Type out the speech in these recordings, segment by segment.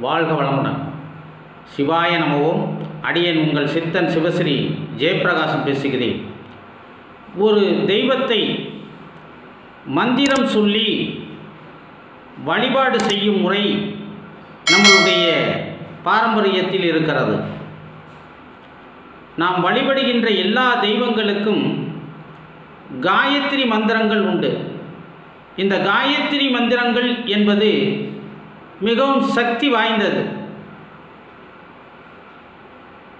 வாழ்க வளமுடன். சிவாய நமவும். அடியன் உங்கள் சித்தன் சிவஸ்ரீ ஜெயபிரகாசம் பேசுகிறேன். ஒரு தெய்வத்தை மந்திரம் சொல்லி வழிபாடு செய்யும் முறை நம்மளுடைய பாரம்பரியத்தில் இருக்கிறது. நாம் வழிபடுகின்ற எல்லா தெய்வங்களுக்கும் காயத்ரி மந்திரங்கள் உண்டு. இந்த காயத்ரி மந்திரங்கள் என்பது மிகவும் சக்தி வாய்ந்தது.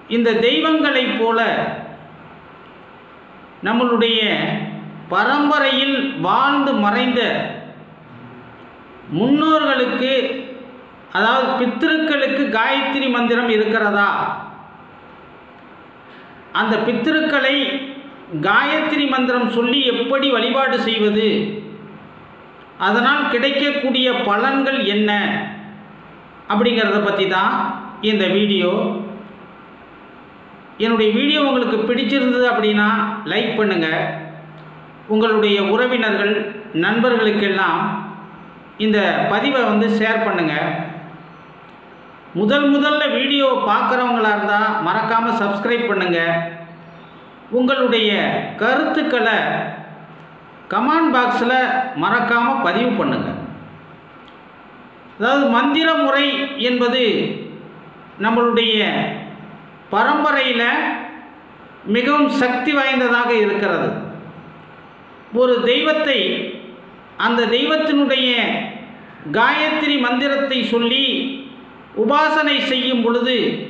இந்த தெய்வங்களைப் போல நம்மளுடைய பரம்பரையில் வாழ்ந்து மறைந்த முன்னோர்களுக்கு அதாவது பித்திருக்களுக்கு காயத்ரி மந்திரம் இருக்கிறதா? அந்த பித்திருக்களை காயத்ரி மந்திரம் சொல்லி எப்படி வழிபாடு செய்வது? அதனால் கிடைக்கக்கூடிய பலன்கள் என்ன? அப்படிங்கிறத பற்றி தான் இந்த வீடியோ. என்னுடைய வீடியோ உங்களுக்கு பிடிச்சிருந்தது அப்படின்னா லைக் பண்ணுங்கள் உங்களுடைய உறவினர்கள் நண்பர்களுக்கெல்லாம் இந்த பதிவை வந்து ஷேர் பண்ணுங்கள் முதல் முதல்ல வீடியோ பார்க்குறவங்களா இருந்தால் மறக்காமல் சப்ஸ்கிரைப் பண்ணுங்கள் உங்களுடைய கருத்துக்களை கமெண்ட் பாக்ஸில் மறக்காமல் பதிவு பண்ணுங்கள் அதாவது மந்திர முறை என்பது நம்மளுடைய பரம்பரையில் மிகவும் சக்தி வாய்ந்ததாக இருக்கிறது. ஒரு தெய்வத்தை அந்த தெய்வத்தினுடைய காயத்ரி மந்திரத்தை சொல்லி உபாசனை செய்யும் பொழுது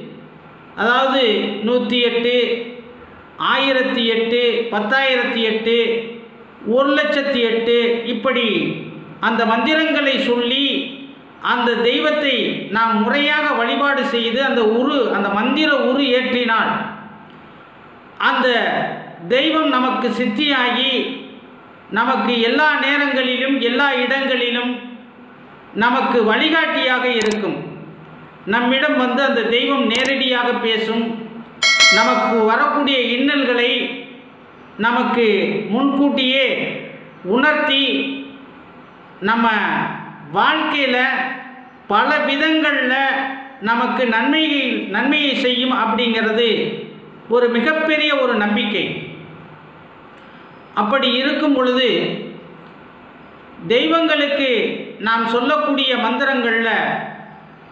அதாவது நூற்றி எட்டு ஆயிரத்தி எட்டு பத்தாயிரத்தி எட்டு ஒரு லட்சத்தி எட்டு இப்படி அந்த மந்திரங்களை சொல்லி அந்த தெய்வத்தை நாம் முறையாக வழிபாடு செய்து அந்த உரு அந்த மந்திர உரு ஏற்றினால் அந்த தெய்வம் நமக்கு சித்தியாகி நமக்கு எல்லா நேரங்களிலும் எல்லா இடங்களிலும் நமக்கு வழிகாட்டியாக இருக்கும். நம்மிடம் வந்து அந்த தெய்வம் நேரடியாக பேசும். நமக்கு வரக்கூடிய இன்னல்களை நமக்கு முன்கூட்டியே உணர்த்தி நம்ம வாழ்க்கையில் பல விதங்களில் நமக்கு நன்மையை நன்மையை செய்யும் அப்படிங்கிறது ஒரு மிகப்பெரிய ஒரு நம்பிக்கை. அப்படி இருக்கும் பொழுது தெய்வங்களுக்கு நாம் சொல்லக்கூடிய மந்திரங்களில்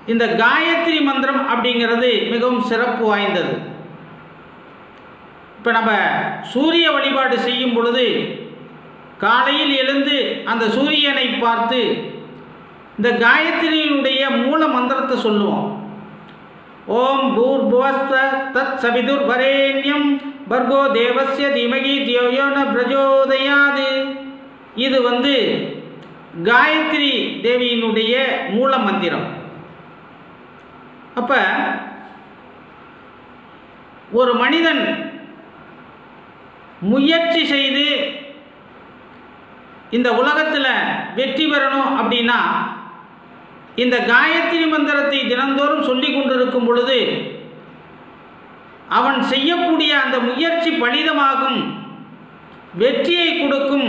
இந்த காயத்ரி மந்திரம் அப்படிங்கிறது மிகவும் சிறப்பு வாய்ந்தது. இப்போ நம்ம சூரிய வழிபாடு செய்யும் பொழுது காலையில் எழுந்து அந்த சூரியனை பார்த்து இந்த காயத்ரியினுடைய மூல மந்திரத்தை சொல்லுவோம். ஓம் பூர்புவஸ்த தத் சவிதுர் வரேண்யம் பர்கோ தேவசிய தீமகி தியோயோன பிரஜோதயாது. இது வந்து காயத்ரி தேவியினுடைய மூல மந்திரம். அப்போ ஒரு மனிதன் முயற்சி செய்து இந்த உலகத்தில் வெற்றி பெறணும் அப்படின்னா இந்த காயத்ரி மந்திரத்தை தினந்தோறும் சொல்லி கொண்டிருக்கும் பொழுது அவன் செய்யக்கூடிய அந்த முயற்சி பலிதமாகும் வெற்றியை கொடுக்கும்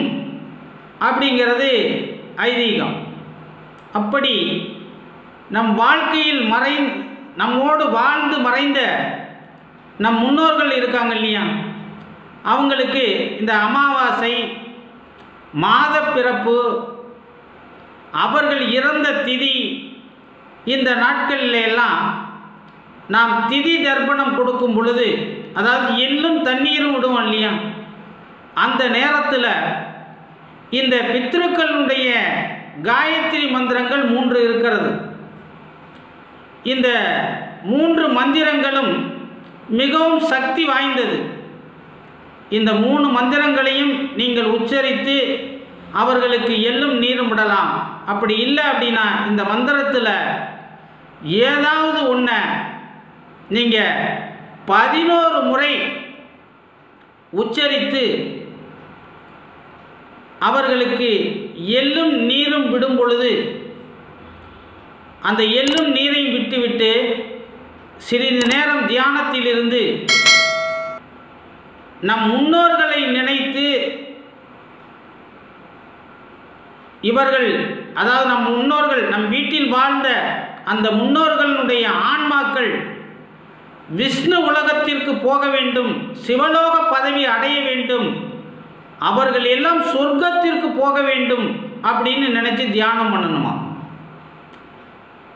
அப்படிங்கிறது ஐதீகம். அப்படி நம் வாழ்க்கையில் மறை நம்மோடு வாழ்ந்து மறைந்த நம் முன்னோர்கள் இருக்காங்க இல்லையா? அவங்களுக்கு இந்த அமாவாசை மாத பிறப்பு அவர்கள் இறந்த திதி இந்த நாட்களிலெல்லாம் நாம் திதி தர்ப்பணம் கொடுக்கும் பொழுது அதாவது எள்ளும் தண்ணீரும் விடுவோம் இல்லையா? அந்த நேரத்தில் இந்த பித்ருக்களுடைய காயத்ரி மந்திரங்கள் மூன்று இருக்கிறது. இந்த மூன்று மந்திரங்களும் மிகவும் சக்தி வாய்ந்தது. இந்த மூணு மந்திரங்களையும் நீங்கள் உச்சரித்து அவர்களுக்கு எள்ளும் நீரும் விடலாம். அப்படி இல்லை அப்படின்னா இந்த மந்திரத்தில் ஏதாவது ஒன்றை நீங்கள் பதினோரு முறை உச்சரித்து அவர்களுக்கு எள்ளும் நீரும் விடும் பொழுது அந்த எள்ளும் நீரையும் விட்டுவிட்டு சிறிது நேரம் தியானத்திலிருந்து நம் முன்னோர்களை நினைத்து இவர்கள் அதாவது நம் முன்னோர்கள் நம் வீட்டில் வாழ்ந்த அந்த முன்னோர்களுடைய ஆன்மாக்கள் விஷ்ணு உலகத்திற்கு போக வேண்டும் சிவலோக பதவி அடைய வேண்டும் அவர்கள் எல்லாம் சொர்க்கத்திற்கு போக வேண்டும் அப்படின்னு நினச்சி தியானம் பண்ணணுமா?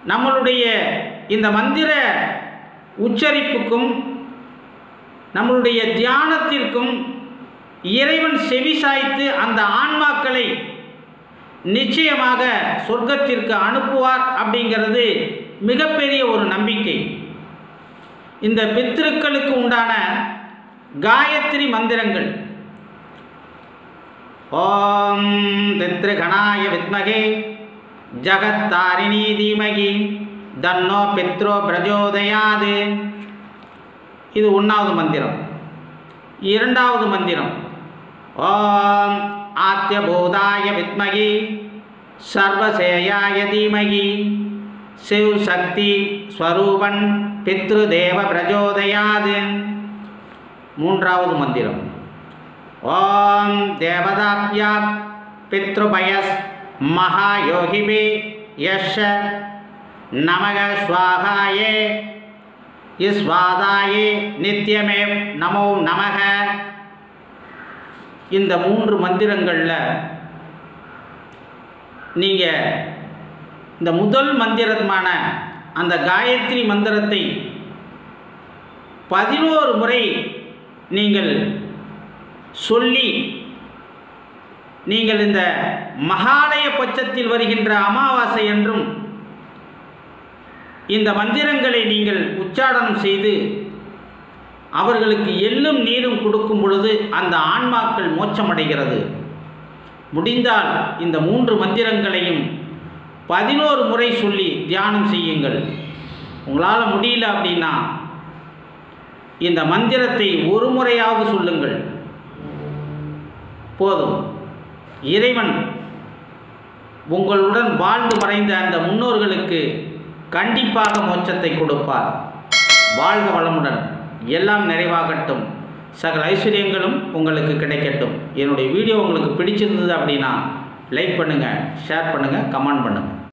நம்மளுடைய இந்த மந்திர உச்சரிப்புக்கும் நம்மளுடைய தியானத்திற்கும் இறைவன் செவி சாய்த்து அந்த ஆன்மாக்களை நிச்சயமாக சொர்க்கத்திற்கு அனுப்புவார் அப்படிங்கிறது மிகப்பெரிய ஒரு நம்பிக்கை. இந்த பித்திருக்களுக்கு உண்டான காயத்ரி மந்திரங்கள். ஓம் பித்ருகணாய வித்மகே. ஜகத்தாரிணி தீமகி தன்னோ பித்ரோ பிரஜோதயாது இது ஒன்றாவது மந்திரம். இரண்டாவது மந்திரம். ஓம் ஆத்தியபூதாய வித்மகி சர்வசேயாய தீமகி சிவ் சக்தி ஸ்வரூபன் பித்ருதேவ பிரஜோதயாது। மூன்றாவது மந்திரம். ஓம் தேவதாப்யா பித்ருபயஸ் மகாயோகிபி யஷ நமக ஸ்வாகாயே இஸ்வாதாயே நித்தியமே நமோ நமக. இந்த மூன்று மந்திரங்களில் நீங்கள் இந்த முதல் மந்திரமான அந்த காயத்ரி மந்திரத்தை பதினோரு முறை நீங்கள் சொல்லி நீங்கள் இந்த மகாலய பட்சத்தில் வருகின்ற அமாவாசை என்றும் இந்த மந்திரங்களை நீங்கள் உச்சாடனம் செய்து அவர்களுக்கு எள்ளும் நீரும் கொடுக்கும் பொழுது அந்த ஆன்மாக்கள் மோட்சமடைகிறது. முடிந்தால் இந்த மூன்று மந்திரங்களையும் பதினோரு முறை சொல்லி தியானம் செய்யுங்கள். உங்களால் முடியல அப்படின்னா இந்த மந்திரத்தை ஒரு முறையாவது சொல்லுங்கள். போதும். இறைவன் உங்களுடன் வாழ்ந்து மறைந்த அந்த முன்னோர்களுக்கு கண்டிப்பாக மோட்சத்தை கொடுப்பார். வாழ்க வளமுடன். எல்லாம் நிறைவாகட்டும். சகல ஐஸ்வர்யங்களும் உங்களுக்கு கிடைக்கட்டும். என்னுடைய வீடியோ உங்களுக்கு பிடிச்சிருந்தது அப்படின்னா லைக் பண்ணுங்கள் ஷேர் பண்ணுங்கள் கமெண்ட் பண்ணுங்கள்